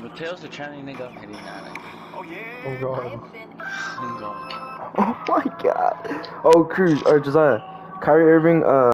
Mateus Channing nigga hitting that. Oh yeah. Oh god. Oh my god. Oh, Cruz or Josiah. Kyrie Irving. Uh.